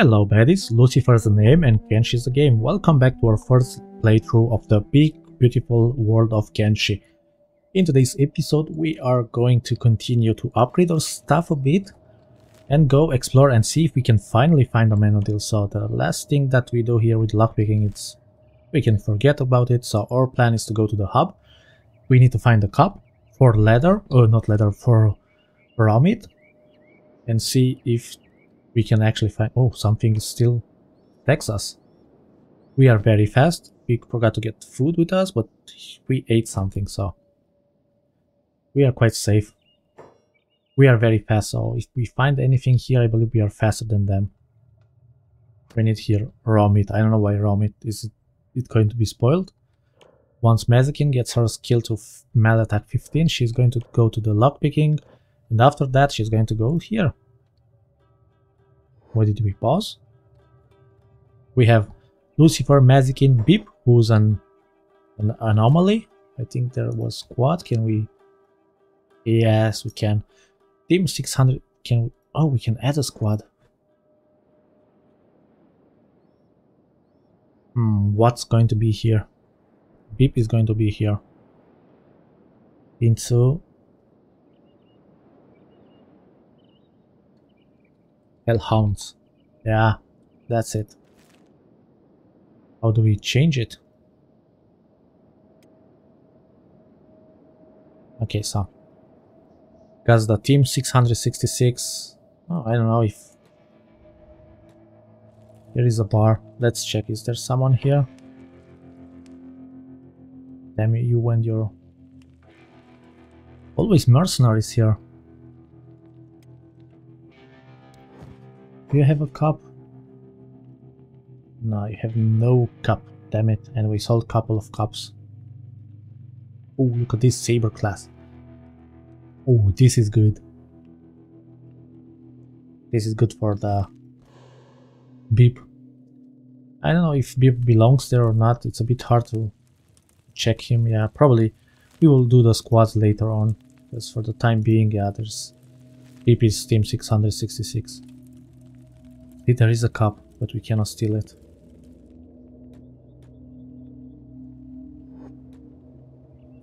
Hello baddies, Lucifer's the name and Kenshi the game. Welcome back to our first playthrough of the big beautiful world of Kenshi. In today's episode we are going to continue to upgrade our stuff a bit and go explore and see if we can finally find the Menadil. So the last thing that we do here with lockpicking it's we can forget about it. So our plan is to go to the hub. We need to find the cup for leather, or not leather, for raw and see if we can actually find... Oh, something still attacks us. We are very fast. We forgot to get food with us, but we ate something, so... We are quite safe. We are very fast, so if we find anything here, I believe we are faster than them. We need here raw meat. I don't know why raw meat. Is it going to be spoiled? Once Mazikeen gets her skill to melee attack 15, she's going to go to the lockpicking, and after that she's going to go here. Why did we pause? We have Lucifer, Mazikeen, Beep, who's an, an anomaly. I think there was squad. Can we? Yes, we can. Team 600. Can we? Oh, we can add a squad. Hmm, what's going to be here? Beep is going to be here. Into Hellhounds. Yeah, that's it. How do we change it? Okay, so. Because the team 666. Oh, I don't know if. Here is a bar. Let's check. Is there someone here? Damn it, you and your. Always mercenaries here. Do you have a cup? No, you have no cup, damn it. And we sold a couple of cups. Oh, look at this saber class. Oh, this is good. This is good for the beep. I don't know if beep belongs there or not. It's a bit hard to check him. Yeah, probably we will do the squads later on. Because for the time being, yeah, there's beep is team 666. There is a cup, but we cannot steal it.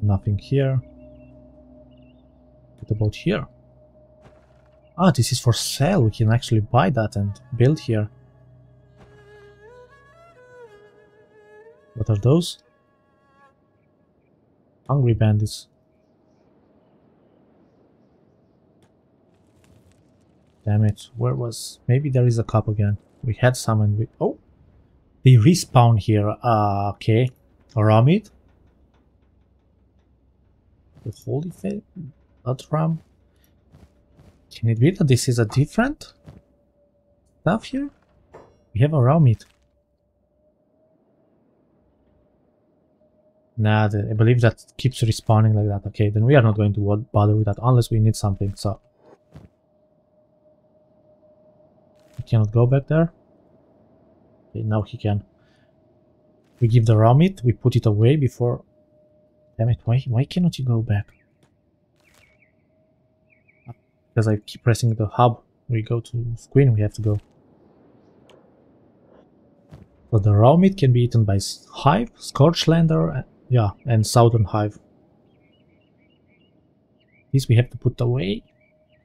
Nothing here. What about here? Ah, this is for sale. We can actually buy that and build here. What are those? Hungry bandits. Damn it, where was... Maybe there is a cup again. We had some and we... Oh! They respawn here. Uh, okay. Meat. The holy faith? Blood ram. Can it be that this is a different stuff here? We have a meat. Nah, I believe that keeps respawning like that. Okay, then we are not going to bother with that unless we need something. So cannot go back there. Okay, now he can. We give the raw meat, we put it away before... Damn it, why, why cannot you go back? Because I keep pressing the hub. We go to screen, we have to go. So the raw meat can be eaten by Hive, Scorchlander, uh, yeah, and Southern Hive. This we have to put away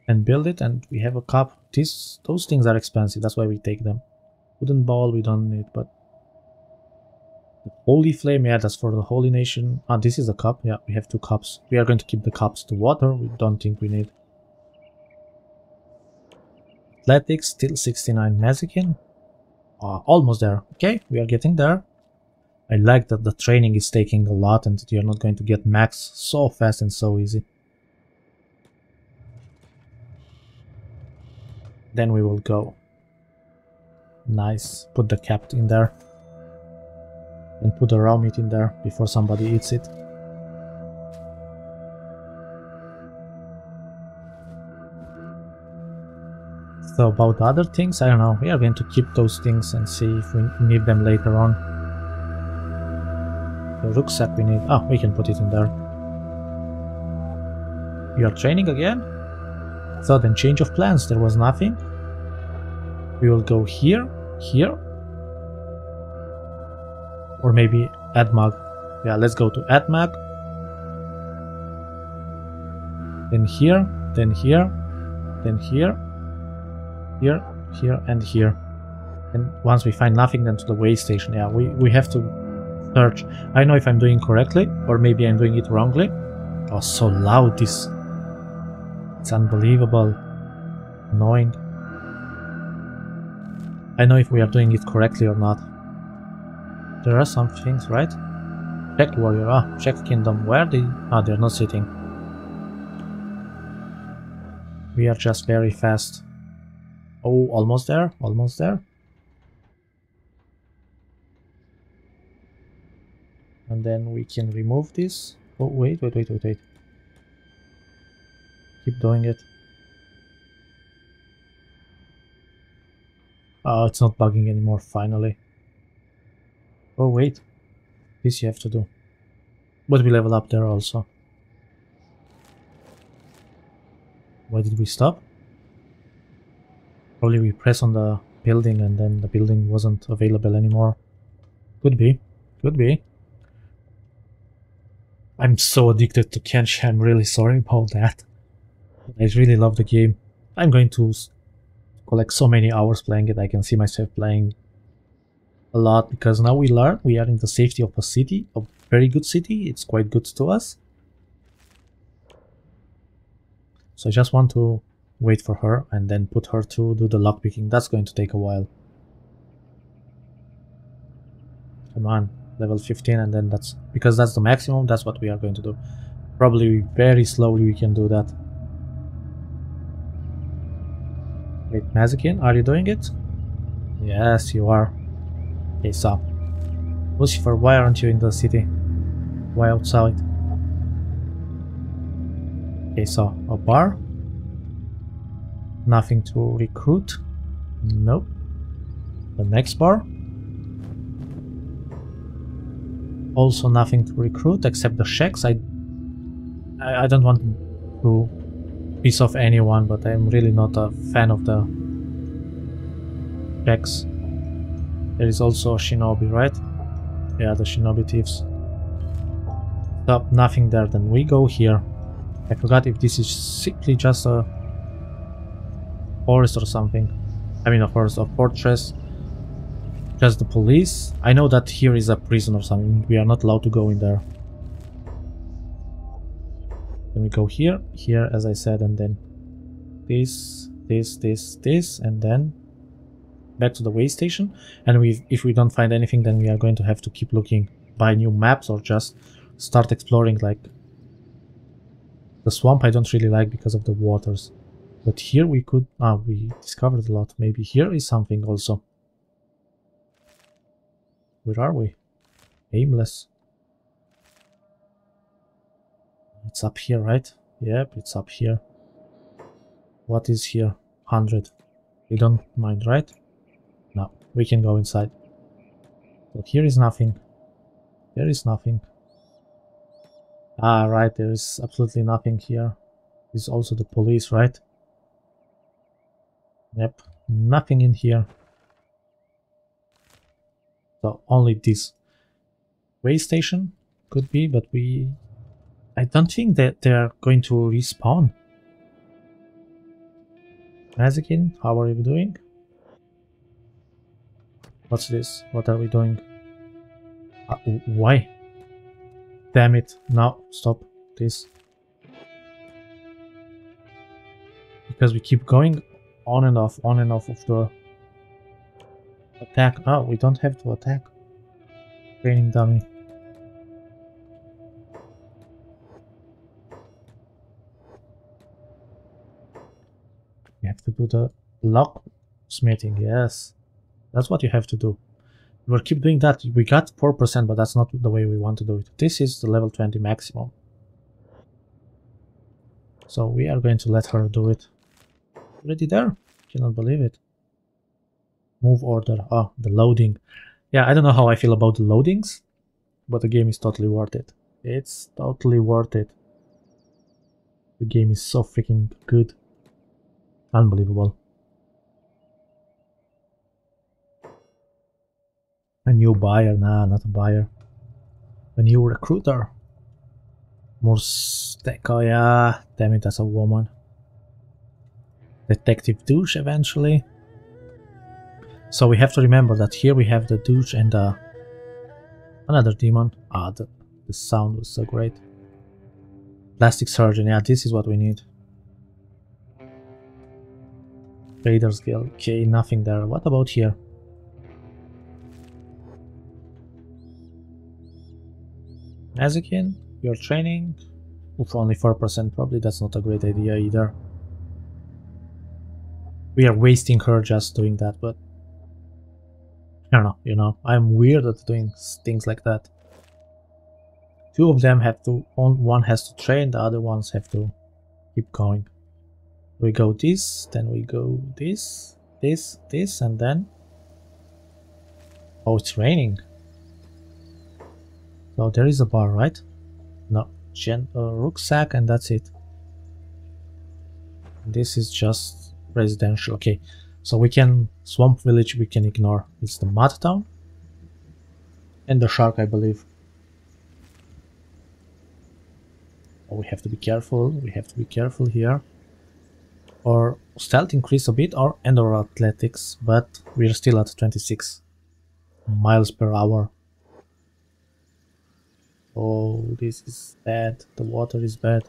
and build it and we have a cup. These those things are expensive, that's why we take them. Wooden ball we don't need, but holy flame, yeah, that's for the holy nation. Ah, this is a cup. Yeah, we have two cups. We are going to keep the cups to water. We don't think we need. Athletics, still 69 Mazikeen. Ah, almost there. Okay, we are getting there. I like that the training is taking a lot and you're not going to get max so fast and so easy. Then we will go. Nice. Put the cap in there. And put the raw meat in there before somebody eats it. So about the other things, I don't know. We are going to keep those things and see if we need them later on. The rucksack we need. Oh, we can put it in there. You are training again? Sudden change of plans, there was nothing. We will go here here. Or maybe AdMag. Yeah, let's go to AdMag. Then here, then here, then here, here, here, and here. And once we find nothing, then to the way station. Yeah, we, we have to search. I know if I'm doing correctly, or maybe I'm doing it wrongly. Oh, so loud this. It's unbelievable. Annoying. I know if we are doing it correctly or not. There are some things, right? Shek warrior, ah, Shek kingdom. Where they? Ah, they're not sitting. We are just very fast. Oh, almost there, almost there. And then we can remove this. Oh, wait, wait, wait, wait, wait. Keep doing it. Oh, it's not bugging anymore, finally. Oh, wait. This you have to do. But we level up there also. Why did we stop? Probably we press on the building and then the building wasn't available anymore. Could be. Could be. I'm so addicted to Kenshi, I'm really sorry about that. I really love the game. I'm going to collect so many hours playing it. I can see myself playing a lot because now we learn we are in the safety of a city, a very good city. It's quite good to us. So I just want to wait for her and then put her to do the lockpicking. That's going to take a while. Come on, level 15 and then that's because that's the maximum, that's what we are going to do. Probably very slowly we can do that. Wait, Mazikeen, are you doing it? Yes, you are. Okay, so. Lucifer, why aren't you in the city? Why outside? Okay, so a bar. Nothing to recruit. Nope. The next bar. Also nothing to recruit except the shacks. I, I, I don't want to piss off anyone, but I'm really not a fan of the Sheks. There is also shinobi, right? Yeah, the shinobi thieves. Stop, nothing there, then we go here. I forgot if this is simply just a forest or something. I mean, a forest, a fortress. Just the police. I know that here is a prison or something. We are not allowed to go in there. Then we go here, here as I said, and then this, this, this, this, and then back to the way station. And we, if we don't find anything, then we are going to have to keep looking, buy new maps or just start exploring like the swamp I don't really like because of the waters. But here we could... Ah, we discovered a lot. Maybe here is something also. Where are we? Aimless. It's up here, right? Yep, it's up here. What is here? 100. We don't mind, right? No, we can go inside. But here is nothing. There is nothing. Ah, right, there is absolutely nothing here. Is also the police, right? Yep, nothing in here. So only this way station could be, but we I don't think that they're going to respawn. Mazikeen, how are you doing? What's this? What are we doing? Uh, why? Damn it. Now, stop this. Because we keep going on and off, on and off of the attack. Oh, we don't have to attack. Training dummy. You have to do the locksmithing, yes. That's what you have to do. We'll keep doing that. We got 4%, but that's not the way we want to do it. This is the level 20 maximum. So we are going to let her do it. Already there? Cannot believe it. Move order. Oh, the loading. Yeah, I don't know how I feel about the loadings, but the game is totally worth it. It's totally worth it. The game is so freaking good. Unbelievable. A new buyer, nah, not a buyer. A new recruiter. Mursteka, yeah, damn it, that's a woman. Detective douche eventually. So we have to remember that here we have the douche and uh, another demon. Ah, the, the sound was so great. Plastic surgeon, yeah, this is what we need. Raiders Guild, okay, nothing there. What about here? Azakin, you're training. With only 4%, probably that's not a great idea either. We are wasting her just doing that, but I don't know, you know, I'm weird at doing things like that. Two of them have to, one has to train, the other ones have to keep going. We go this, then we go this, this, this, and then... Oh, it's raining. So there is a bar, right? No, gen uh, rucksack and that's it. This is just residential. Okay, so we can swamp village. We can ignore. It's the mud town and the shark, I believe. Oh, we have to be careful. We have to be careful here. Or stealth increase a bit, or and or athletics, but we're still at 26 miles per hour. Oh, this is bad. The water is bad.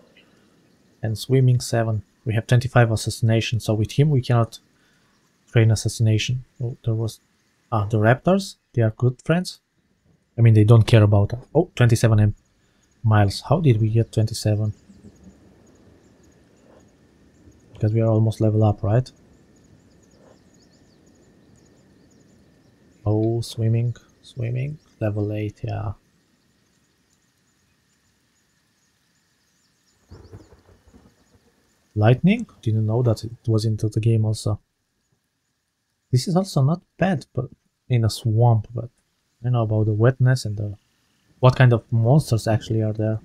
And swimming 7. We have 25 assassination, so with him we cannot train assassination. Oh, there was... Ah, the raptors. They are good friends. I mean, they don't care about... Us. Oh, 27 miles. How did we get 27? Because we are almost level up, right? Oh, swimming, swimming, level 8, yeah. Lightning? Didn't know that it was into the game also. This is also not bad, but in a swamp, but I know about the wetness and the what kind of monsters actually are there.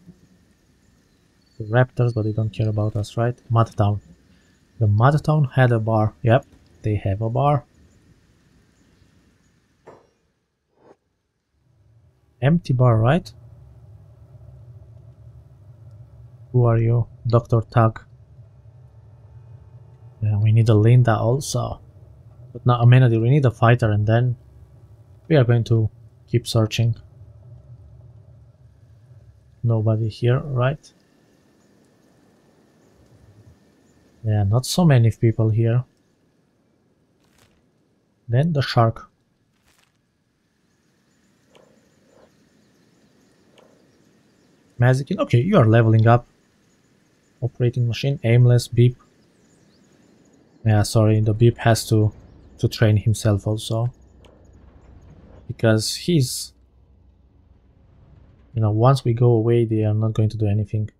The raptors, but they don't care about us, right? Mud Town. The Mud Town had a bar. Yep, they have a bar. Empty bar, right? Who are you? Dr. Tug. Yeah, we need a Linda also. But not a minute, we need a fighter and then we are going to keep searching. Nobody here, right? Yeah, not so many people here. Then the shark. Mazikeen, okay, you are leveling up. Operating machine, aimless, beep. Yeah, sorry, the beep has to to train himself also. Because he's you know, once we go away they are not going to do anything.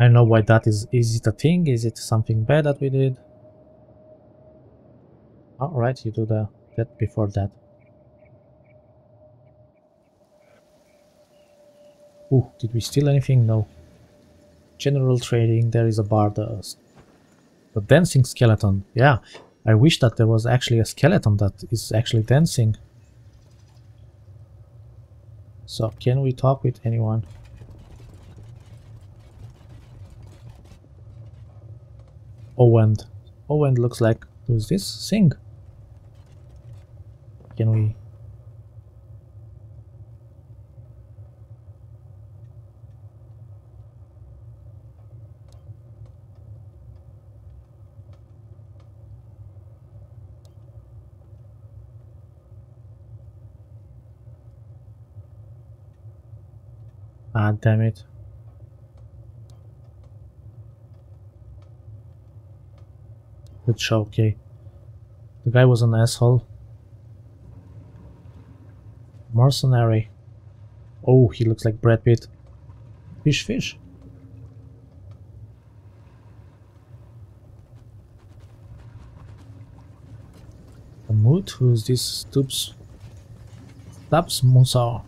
I don't know why that is. Is it a thing? Is it something bad that we did? Alright, you do the that before that. Ooh, did we steal anything? No. General trading, there is a bar, the, the dancing skeleton. Yeah, I wish that there was actually a skeleton that is actually dancing. So, can we talk with anyone? Owen. Owen looks like... Who's this? Sing. Can we Ah, damn it. Show, okay. The guy was an asshole. Mercenary. Oh, he looks like Brad Pitt. Fish, fish. A mood? Who's this? Stoops. Stubbs Musa.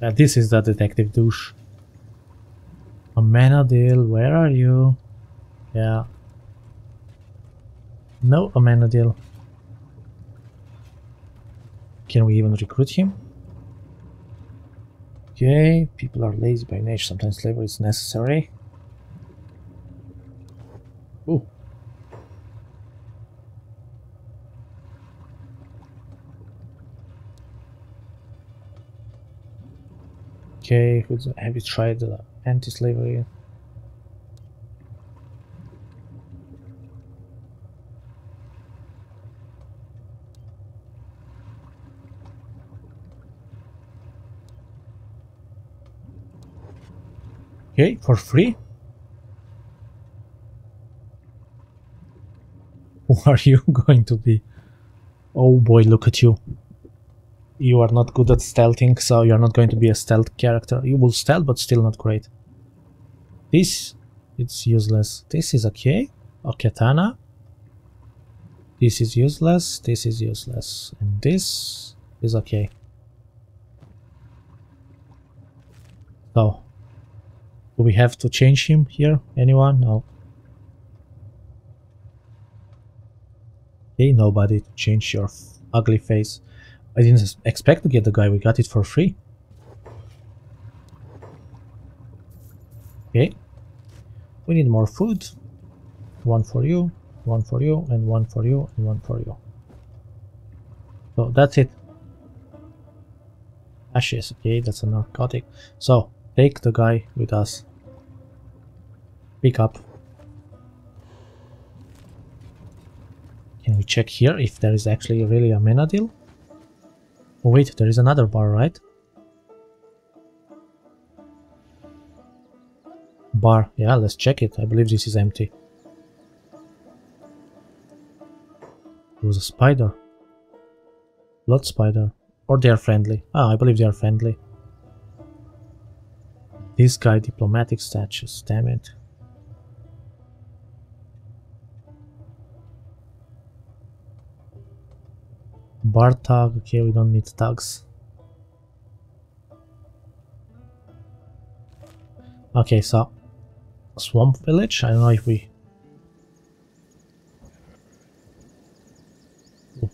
Yeah, this is the detective douche. Amenadiel, where are you? Yeah. No Amenadiel. Can we even recruit him? Okay, people are lazy by nature. Sometimes slavery is necessary. Ooh. Okay, have you tried anti-slavery? Okay, for free? Who are you going to be? Oh boy, look at you. You are not good at stealthing, so you're not going to be a stealth character. You will stealth, but still not great. This, it's useless. This is okay. A katana. This is useless, this is useless. And this is okay. So, do we have to change him here? Anyone? No. Okay, nobody to change your ugly face. I didn't expect to get the guy, we got it for free. Okay. We need more food. One for you, one for you, and one for you, and one for you. So that's it. Ashes, okay, that's a narcotic. So, take the guy with us pick up. Can we check here if there is actually really a Menadil? Oh wait, there is another bar, right? Bar, yeah, let's check it. I believe this is empty. It was a spider. Blood spider. Or they are friendly. Ah, I believe they are friendly. This guy, diplomatic status, damn it. bar tag okay we don't need tags. Okay so swamp village? I don't know if we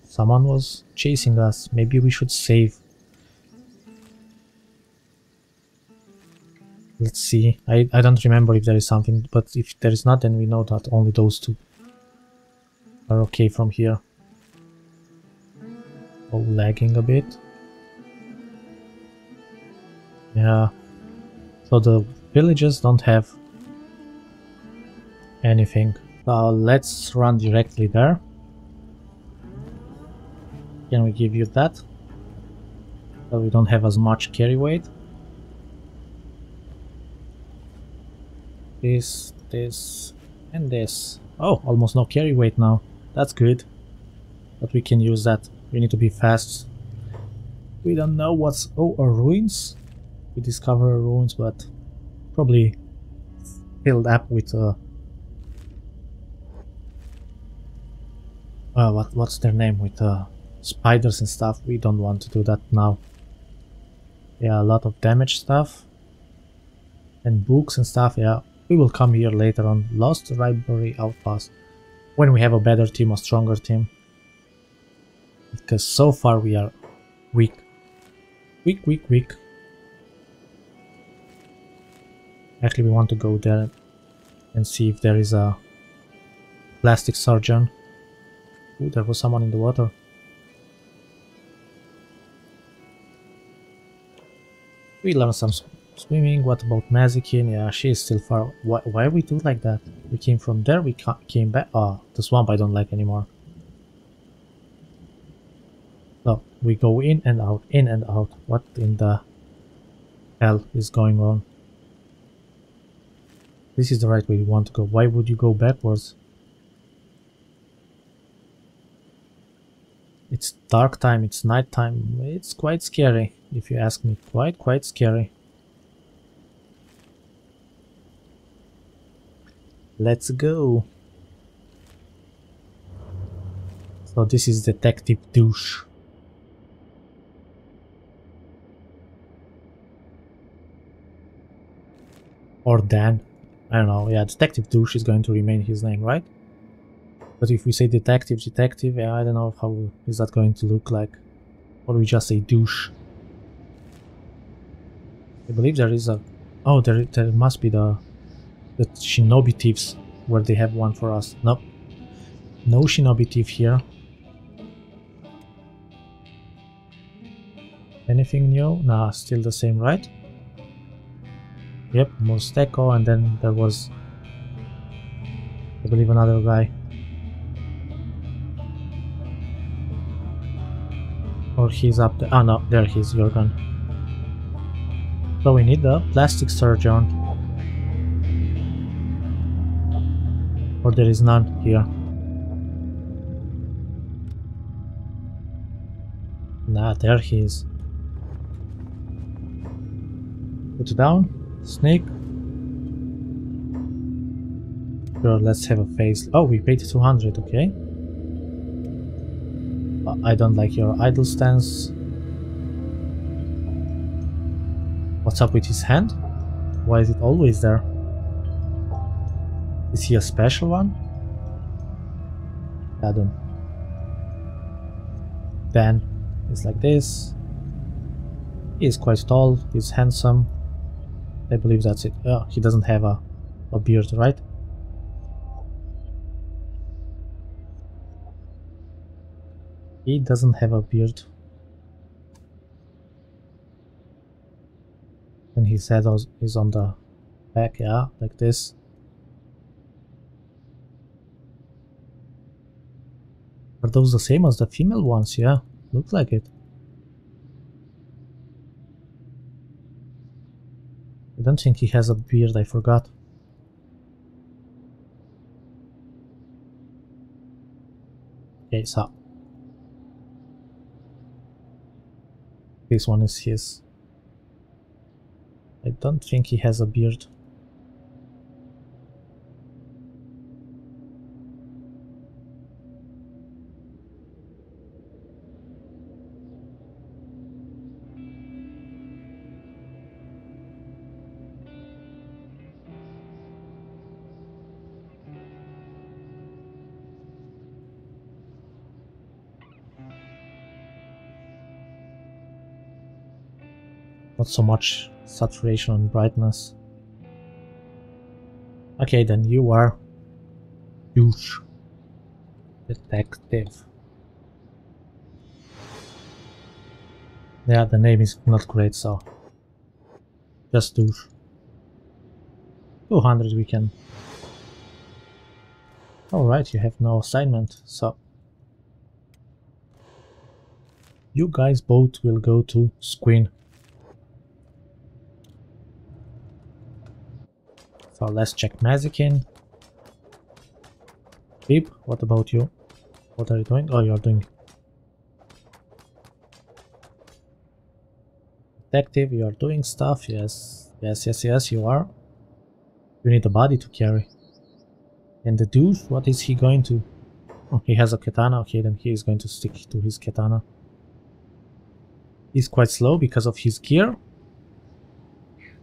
someone was chasing us. Maybe we should save let's see I, I don't remember if there is something but if there is not then we know that only those two are okay from here Oh, lagging a bit. Yeah. So the villages don't have anything. Now let's run directly there. Can we give you that? So we don't have as much carry weight. This, this, and this. Oh, almost no carry weight now. That's good. But we can use that we need to be fast. We don't know what's... Oh, our ruins? We discover our ruins, but probably filled up with... Uh, uh, what, what's their name? With uh, spiders and stuff. We don't want to do that now. Yeah, a lot of damage stuff. And books and stuff, yeah. We will come here later on. Lost Library Outpost. When we have a better team, a stronger team because so far we are weak. Weak, weak, weak. Actually, we want to go there and see if there is a plastic surgeon. Ooh, there was someone in the water. We learned some swimming. What about Mazikeen? Yeah, she is still far. Why, why we do like that? We came from there, we came back. Oh, the swamp I don't like anymore. So we go in and out, in and out. What in the hell is going on? This is the right way you want to go. Why would you go backwards? It's dark time, it's night time. It's quite scary, if you ask me. Quite, quite scary. Let's go. So this is Detective Douche. Or Dan. I don't know. Yeah, Detective Douche is going to remain his name, right? But if we say detective, detective, yeah, I don't know how is that going to look like. Or we just say douche. I believe there is a... Oh, there, there must be the, the shinobi thieves where they have one for us. Nope. No shinobi thief here. Anything new? Nah, still the same, right? Yep, Mosteko, and then there was, I believe, another guy. Or he's up there. Ah, no, there he is, Jurgen. So we need the plastic surgeon. Or there is none here. Nah, there he is. Put it down. Snake. Sure, let's have a face. Oh, we paid 200, okay. I don't like your idle stance. What's up with his hand? Why is it always there? Is he a special one? Adam. Dan is like this. He is quite tall, he's handsome. I believe that's it. Oh, he doesn't have a, a beard, right? He doesn't have a beard. And his oh, head is on the back, yeah, like this. Are those the same as the female ones? Yeah, looks like it. I don't think he has a beard, I forgot. Okay, so This one is his. I don't think he has a beard. Not so much saturation and brightness. Okay, then you are douche detective. Yeah, the name is not great, so just douche. 200 we can. Alright, you have no assignment, so you guys both will go to Squin. Let's check Mazikeen. Beep, what about you? What are you doing? Oh, you're doing... Detective, you are doing stuff, yes. Yes, yes, yes, you are. You need a body to carry. And the dude, what is he going to... Oh, he has a katana, okay, then he is going to stick to his katana. He's quite slow because of his gear.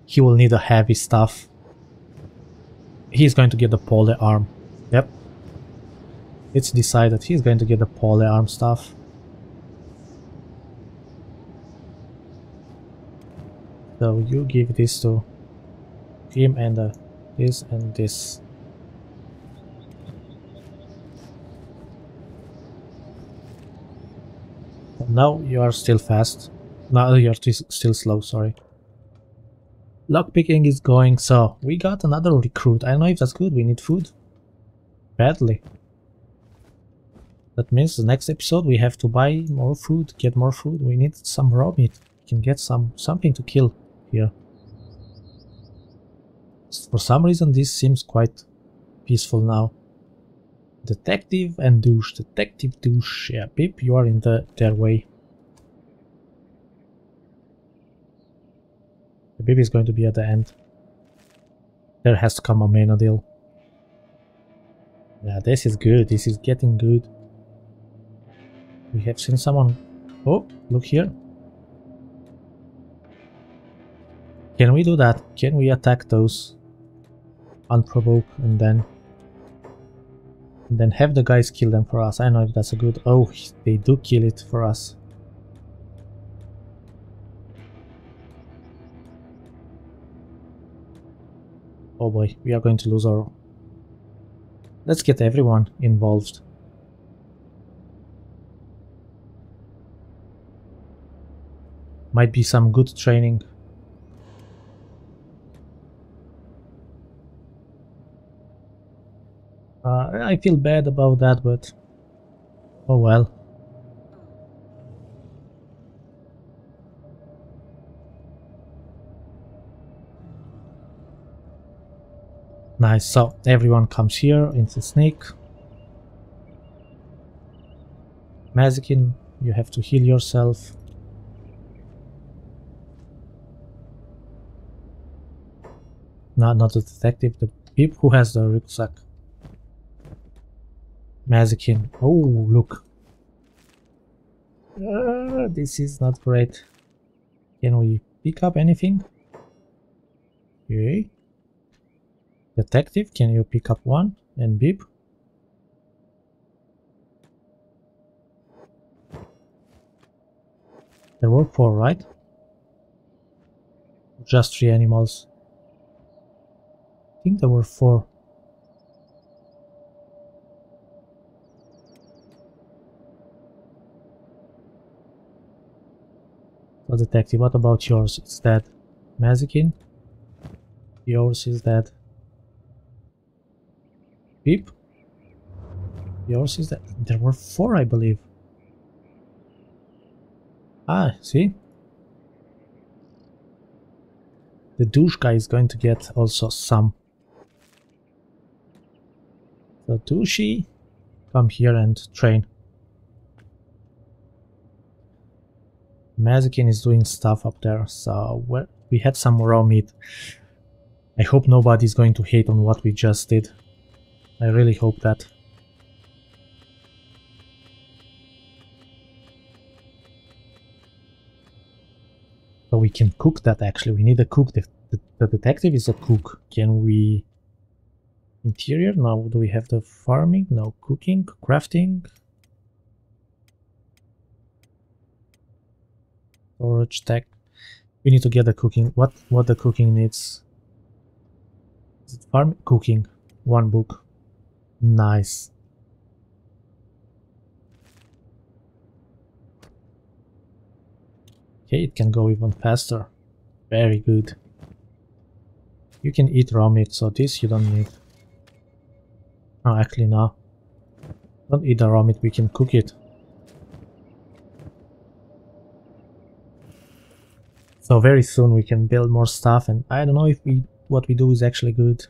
He will need a heavy stuff he's going to get the polearm. Yep. It's decided he's going to get the polearm stuff. So you give this to him and uh, this and this. Now you are still fast. Now you are still slow, sorry. Lockpicking is going, so we got another recruit. I don't know if that's good, we need food. Badly. That means the next episode we have to buy more food, get more food. We need some raw meat. We can get some something to kill here. For some reason this seems quite peaceful now. Detective and douche. Detective douche. Yeah, Pip, you are in the their way. The baby is going to be at the end. There has to come a main deal. Yeah, this is good. This is getting good. We have seen someone... Oh, look here. Can we do that? Can we attack those unprovoked and then And then have the guys kill them for us. I know if that's a good... Oh, they do kill it for us. Oh boy, we are going to lose our... Let's get everyone involved. Might be some good training. Uh, I feel bad about that, but oh well. Nice, so everyone comes here into snake. Mazikeen, you have to heal yourself. Not, not the detective, the peep who has the rucksack. Mazikeen. Oh, look. Uh, this is not great. Can we pick up anything? Okay. Detective, can you pick up one? And beep? There were four, right? Just three animals. I think there were four. So detective, what about yours? It's dead. Mazikeen? Yours is dead. Beep? Yours is that. There were four, I believe. Ah, see? The douche guy is going to get also some so Tushi, come here and train. Mazikeen is doing stuff up there, so we had some raw meat. I hope nobody's going to hate on what we just did. I really hope that. So we can cook that actually, we need a cook. The, the, the detective is a cook. Can we Interior, now do we have the farming? No, cooking, crafting. Storage tech. We need to get the cooking. What what the cooking needs? Is it farming? Cooking. One book. Nice. Okay, it can go even faster. Very good. You can eat raw meat, so this you don't need. Oh, actually, no. Don't eat the raw meat, we can cook it. So very soon we can build more stuff and I don't know if we what we do is actually good.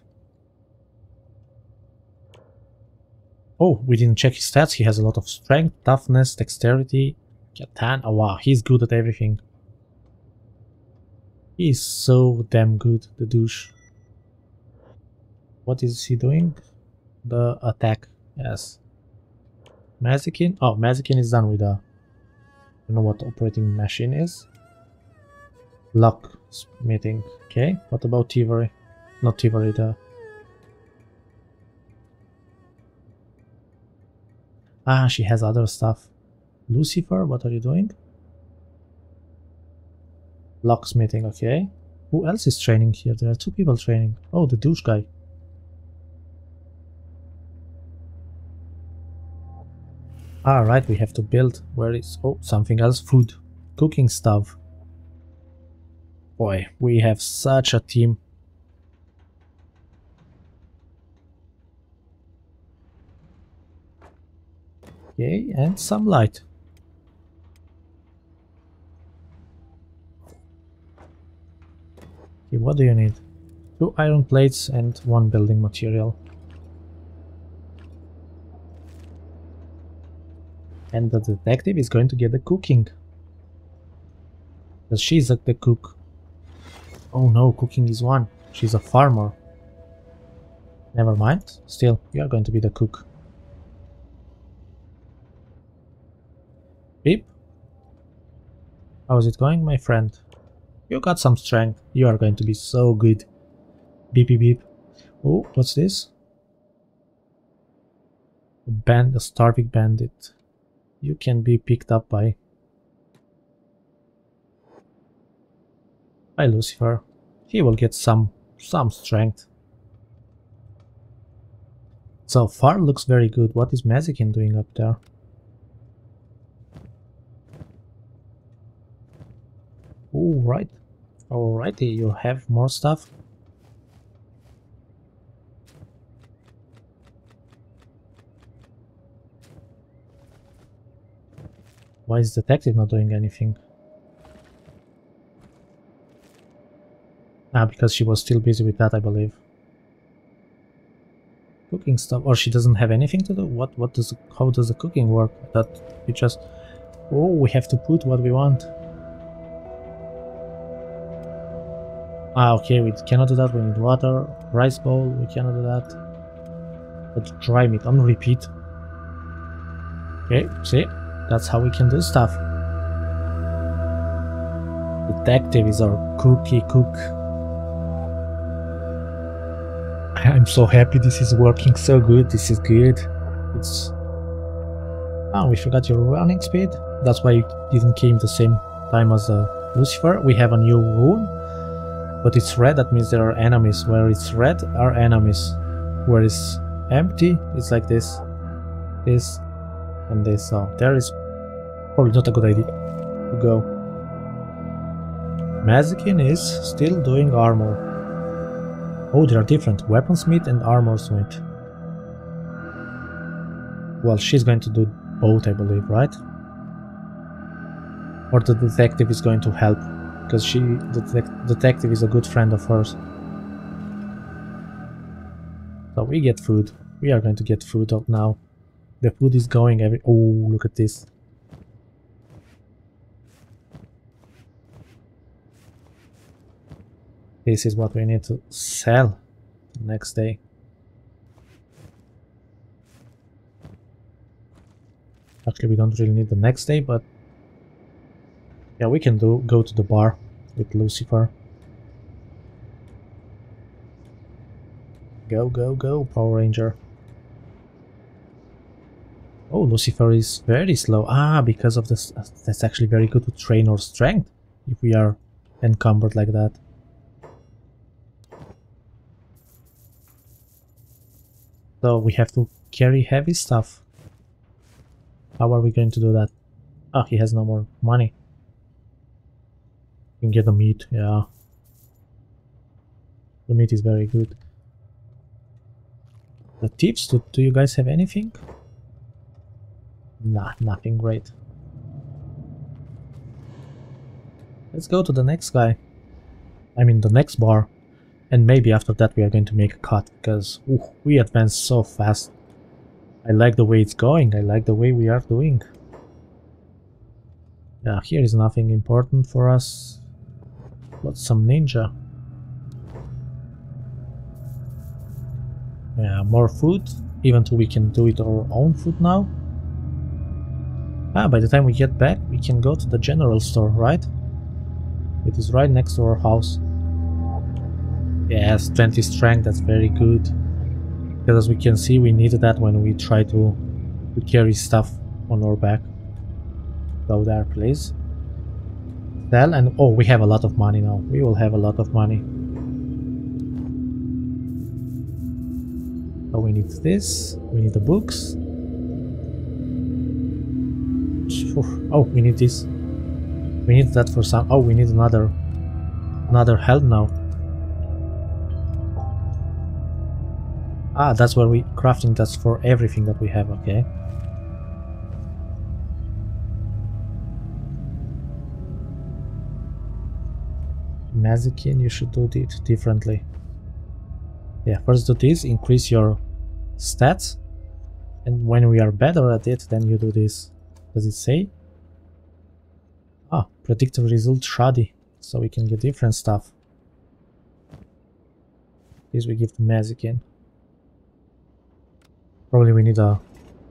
Oh, we didn't check his stats. He has a lot of strength, toughness, dexterity, Katan. Oh wow, he's good at everything. He's so damn good, the douche. What is he doing? the attack. Yes. Mazikeen. Oh, Mazikeen is done with a. I don't know what operating machine is. Lock smithing. Okay. What about Tivory? Not Tivory, the. Ah, she has other stuff. Lucifer, what are you doing? Locksmithing, okay. Who else is training here? There are two people training. Oh, the douche guy. Alright, we have to build. Where is... Oh, something else. Food. Cooking stuff. Boy, we have such a team. Okay, and some light. Okay, what do you need? Two iron plates and one building material. And the detective is going to get the cooking. Because she's the cook. Oh no, cooking is one. She's a farmer. Never mind. Still, you are going to be the cook. Beep. How is it going, my friend? You got some strength. You are going to be so good. Beep beep beep. Oh, what's this? A band, a starving bandit. You can be picked up by by Lucifer. He will get some some strength. So far looks very good. What is Mazikeen doing up there? Alright. Alrighty, you have more stuff. Why is the detective not doing anything? Ah, because she was still busy with that, I believe. Cooking stuff, or she doesn't have anything to do? What? What does? How does the cooking work? That we just, oh, we have to put what we want. Ah, okay, we cannot do that. We need water, rice bowl. We cannot do that. But dry meat on repeat. Okay, see, that's how we can do stuff. Detective is our cookie cook. I'm so happy this is working so good. This is good. It's. Oh, we forgot your running speed. That's why it didn't came the same time as uh, Lucifer. We have a new rune but it's red, that means there are enemies. Where it's red are enemies. Where it's empty, it's like this. This and this. So there is probably not a good idea to go. Mazikeen is still doing armor. Oh, they are different. Weaponsmith and armorsmith. Well, she's going to do both, I believe, right? Or the detective is going to help because she, the detective, is a good friend of hers. So we get food. We are going to get food now. The food is going every. Oh, look at this. This is what we need to sell next day. Actually, we don't really need the next day, but yeah, we can do go to the bar with Lucifer. Go, go, go, Power Ranger. Oh, Lucifer is very slow. Ah, because of this. That's actually very good to train our strength if we are encumbered like that. So we have to carry heavy stuff. How are we going to do that? Oh, he has no more money can get the meat, yeah. The meat is very good. The tips, do, do you guys have anything? Nah, nothing great. Let's go to the next guy. I mean the next bar. And maybe after that we are going to make a cut, because ooh, we advance so fast. I like the way it's going, I like the way we are doing. Yeah, here is nothing important for us. But some ninja. Yeah, more food, even though we can do it our own food now. Ah, by the time we get back, we can go to the general store, right? It is right next to our house. Yes, 20 strength, that's very good. Because as we can see, we needed that when we try to, to carry stuff on our back. Go there, please and oh we have a lot of money now. We will have a lot of money. So we need this. We need the books. Oh we need this. We need that for some oh we need another another help now. Ah that's where we crafting that's for everything that we have okay Mazikeen, you should do it differently. Yeah, first do this, increase your stats, and when we are better at it, then you do this. Does it say? Ah, predictive result shoddy, so we can get different stuff. This we give to Mazikeen. Probably we need a,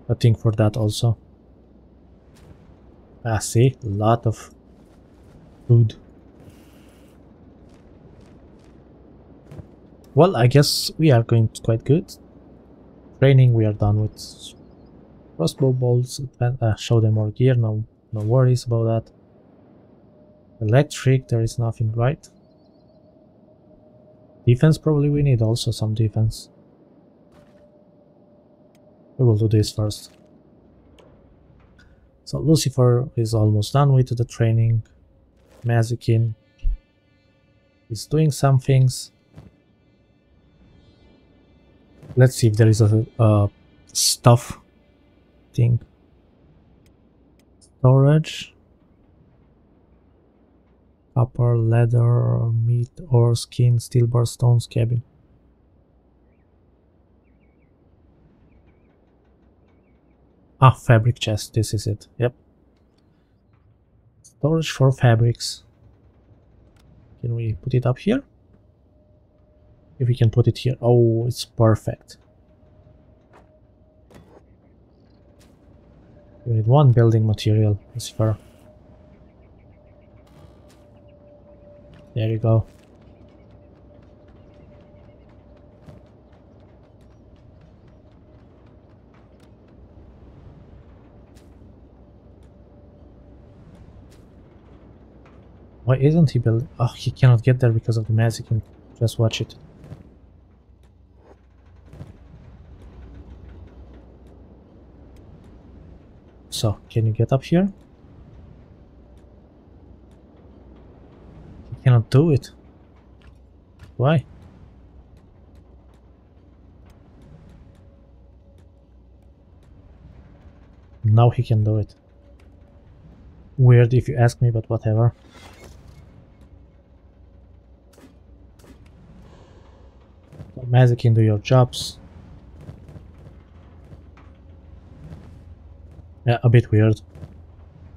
a thing for that also. Ah, see? A lot of food. Well, I guess we are going quite good. Training we are done with. Crossbow bolts, uh, show them more gear, no, no worries about that. Electric, there is nothing right. Defense, probably we need also some defense. We will do this first. So Lucifer is almost done with the training. Mazikeen is doing some things. Let's see if there is a, stuff thing. Storage. Copper, leather, meat, or skin, steel bar, stones, cabin. Ah, fabric chest, this is it, yep. Storage for fabrics. Can we put it up here? If we can put it here. Oh, it's perfect. We need one building material, Lucifer. There you go. Why isn't he building? Oh, he cannot get there because of the magic. Just watch it. So, can you get up here? He cannot do it. Why? Now he can do it. Weird if you ask me, but whatever. Magic can do your jobs. A bit weird.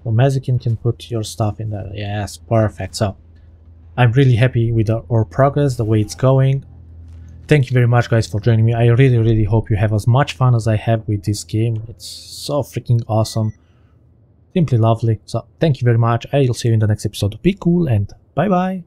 So Mazikeen can put your stuff in there. Yes, perfect. So I'm really happy with our progress, the way it's going. Thank you very much guys for joining me. I really really hope you have as much fun as I have with this game. It's so freaking awesome. Simply lovely. So thank you very much. I'll see you in the next episode. Be cool and bye bye.